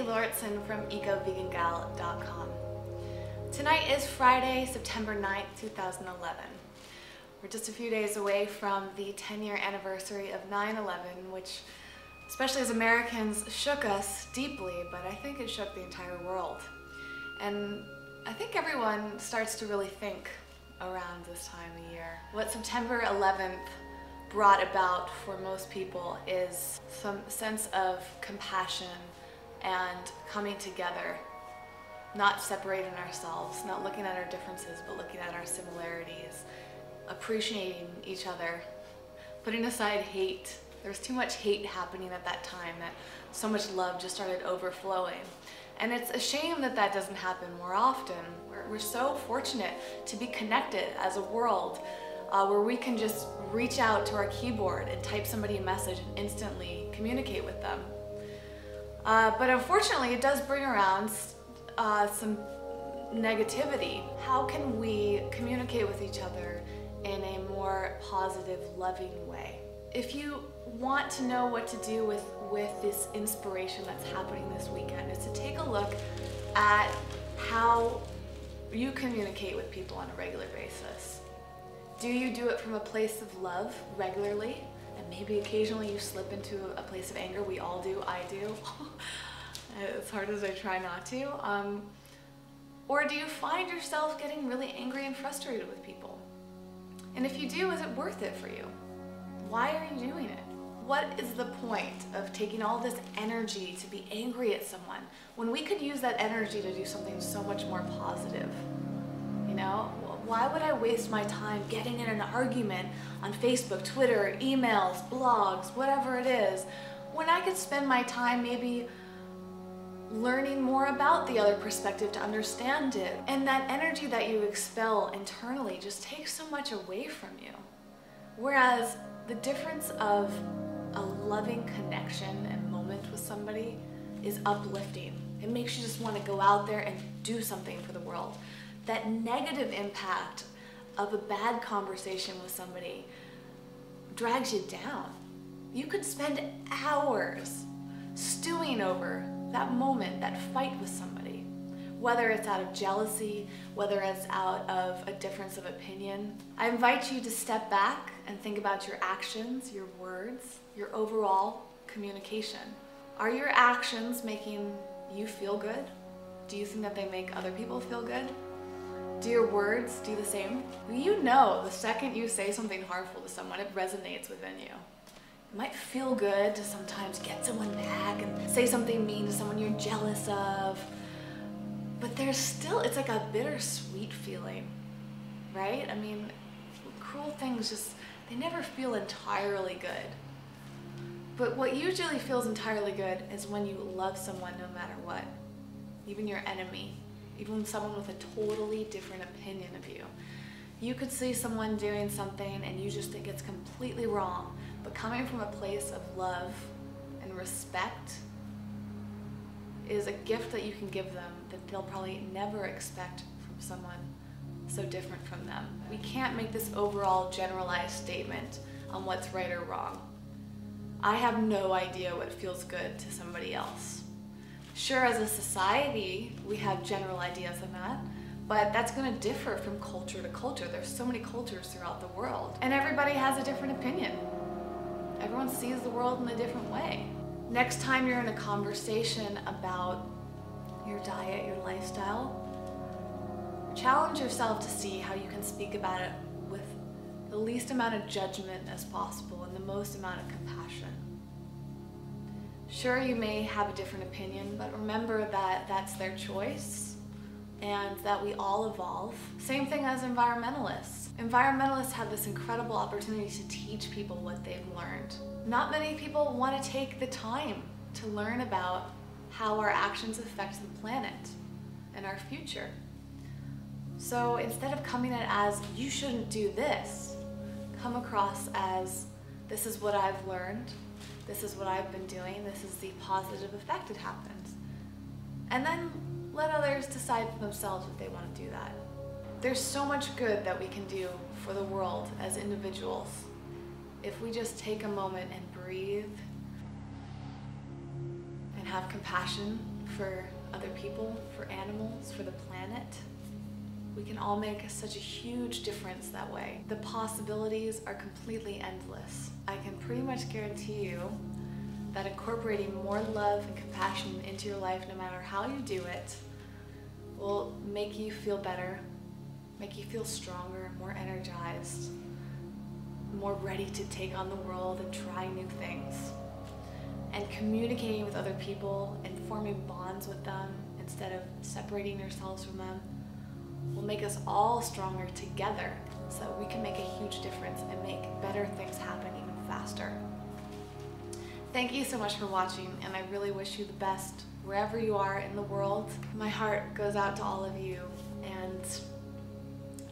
Lauritsen from EcoVeganGal.com. Tonight is Friday, September 9th, 2011. We're just a few days away from the 10 year anniversary of 9 11, which, especially as Americans, shook us deeply, but I think it shook the entire world. And I think everyone starts to really think around this time of year. What September 11th brought about for most people is some sense of compassion and coming together, not separating ourselves, not looking at our differences, but looking at our similarities, appreciating each other, putting aside hate. There was too much hate happening at that time that so much love just started overflowing. And it's a shame that that doesn't happen more often. We're, we're so fortunate to be connected as a world uh, where we can just reach out to our keyboard and type somebody a message and instantly communicate with them. Uh, but unfortunately, it does bring around uh, some negativity. How can we communicate with each other in a more positive, loving way? If you want to know what to do with, with this inspiration that's happening this weekend, is to take a look at how you communicate with people on a regular basis. Do you do it from a place of love regularly? And maybe occasionally you slip into a place of anger. We all do, I do. as hard as I try not to. Um, or do you find yourself getting really angry and frustrated with people? And if you do, is it worth it for you? Why are you doing it? What is the point of taking all this energy to be angry at someone when we could use that energy to do something so much more positive? You know, why would I waste my time getting in an argument on Facebook, Twitter, emails, blogs, whatever it is, when I could spend my time maybe learning more about the other perspective to understand it. And that energy that you expel internally just takes so much away from you. Whereas the difference of a loving connection and moment with somebody is uplifting. It makes you just want to go out there and do something for the world that negative impact of a bad conversation with somebody drags you down. You could spend hours stewing over that moment, that fight with somebody, whether it's out of jealousy, whether it's out of a difference of opinion. I invite you to step back and think about your actions, your words, your overall communication. Are your actions making you feel good? Do you think that they make other people feel good? Do your words do the same? You know the second you say something harmful to someone, it resonates within you. It might feel good to sometimes get someone back and say something mean to someone you're jealous of, but there's still, it's like a bittersweet feeling, right? I mean, cruel things just, they never feel entirely good. But what usually feels entirely good is when you love someone no matter what, even your enemy even someone with a totally different opinion of you. You could see someone doing something and you just think it's completely wrong, but coming from a place of love and respect is a gift that you can give them that they'll probably never expect from someone so different from them. We can't make this overall generalized statement on what's right or wrong. I have no idea what feels good to somebody else. Sure, as a society, we have general ideas on that, but that's going to differ from culture to culture. There's so many cultures throughout the world, and everybody has a different opinion. Everyone sees the world in a different way. Next time you're in a conversation about your diet, your lifestyle, challenge yourself to see how you can speak about it with the least amount of judgment as possible and the most amount of compassion. Sure, you may have a different opinion, but remember that that's their choice and that we all evolve. Same thing as environmentalists. Environmentalists have this incredible opportunity to teach people what they've learned. Not many people want to take the time to learn about how our actions affect the planet and our future. So instead of coming at as, you shouldn't do this, come across as, this is what I've learned, this is what I've been doing, this is the positive effect it happens. And then let others decide for themselves if they want to do that. There's so much good that we can do for the world as individuals if we just take a moment and breathe and have compassion for other people, for animals, for the planet. We can all make such a huge difference that way. The possibilities are completely endless. I can pretty much guarantee you that incorporating more love and compassion into your life, no matter how you do it, will make you feel better, make you feel stronger, more energized, more ready to take on the world and try new things. And communicating with other people and forming bonds with them instead of separating yourselves from them will make us all stronger together so we can make a huge difference and make better things happen even faster. Thank you so much for watching, and I really wish you the best wherever you are in the world. My heart goes out to all of you, and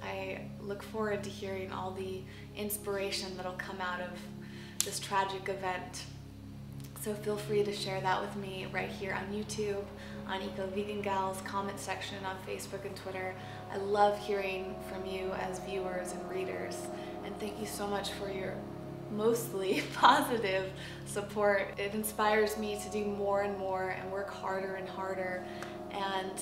I look forward to hearing all the inspiration that'll come out of this tragic event. So feel free to share that with me right here on YouTube, on Eco Vegan Gals comment section on Facebook and Twitter. I love hearing from you as viewers and readers. And thank you so much for your mostly positive support. It inspires me to do more and more and work harder and harder. And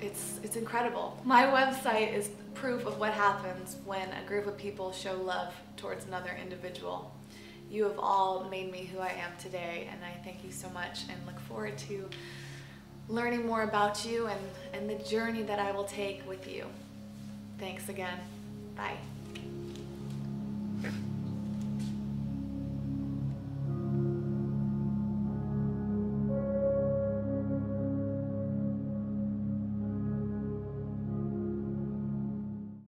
it's, it's incredible. My website is proof of what happens when a group of people show love towards another individual. You have all made me who I am today, and I thank you so much and look forward to learning more about you and, and the journey that I will take with you. Thanks again. Bye.